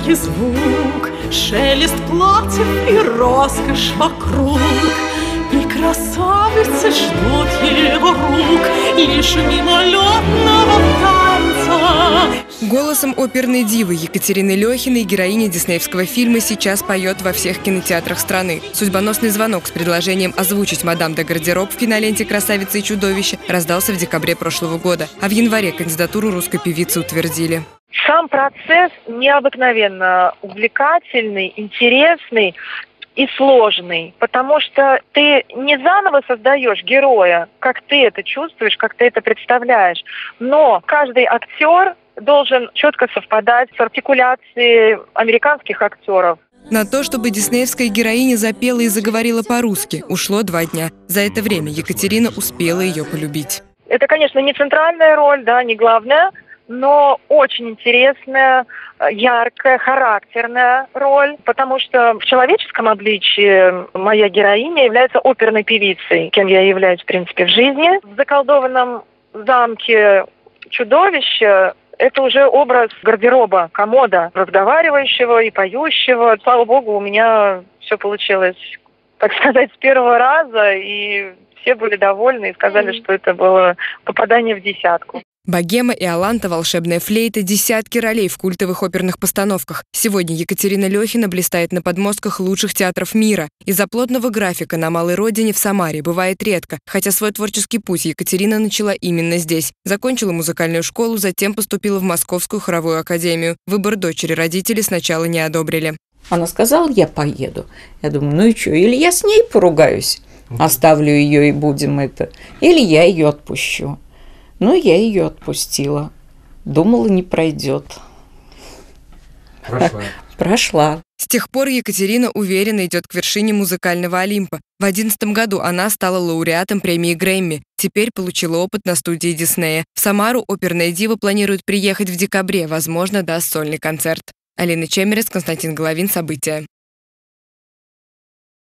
музыки звук, Шелест платьев и роскошь вокруг. И красавицы ждут его рук Лишь мимолетного танца Голосом оперной дивы Екатерины Лехиной героиня диснеевского фильма сейчас поет во всех кинотеатрах страны. Судьбоносный звонок с предложением озвучить «Мадам де гардероб» в киноленте «Красавица и чудовище» раздался в декабре прошлого года, а в январе кандидатуру русской певицы утвердили. Сам процесс необыкновенно увлекательный, интересный и сложный, потому что ты не заново создаешь героя, как ты это чувствуешь, как ты это представляешь, но каждый актер должен четко совпадать с артикуляцией американских актеров. На то, чтобы диснеевская героиня запела и заговорила по-русски, ушло два дня. За это время Екатерина успела ее полюбить. Это, конечно, не центральная роль, да, не главная, но очень интересная, яркая, характерная роль, потому что в человеческом обличии моя героиня является оперной певицей, кем я являюсь, в принципе, в жизни. В заколдованном замке чудовища это уже образ гардероба, комода, разговаривающего и поющего. Слава богу, у меня все получилось, так сказать, с первого раза, и все были довольны и сказали, что это было попадание в десятку. Богема и Аланта, волшебная флейта, десятки ролей в культовых оперных постановках. Сегодня Екатерина Лехина блистает на подмостках лучших театров мира. Из-за плотного графика на малой родине в Самаре бывает редко, хотя свой творческий путь Екатерина начала именно здесь. Закончила музыкальную школу, затем поступила в Московскую хоровую академию. Выбор дочери родители сначала не одобрили. Она сказала, я поеду. Я думаю, ну и что, или я с ней поругаюсь, оставлю ее и будем это, или я ее отпущу. Ну, я ее отпустила. Думала, не пройдет. Прошла. Прошла. С тех пор Екатерина уверенно идет к вершине музыкального Олимпа. В 2011 году она стала лауреатом премии Грэмми. Теперь получила опыт на студии Диснея. В Самару оперная дива планирует приехать в декабре, возможно, даст сольный концерт. Алина Чемерец, Константин Головин. События.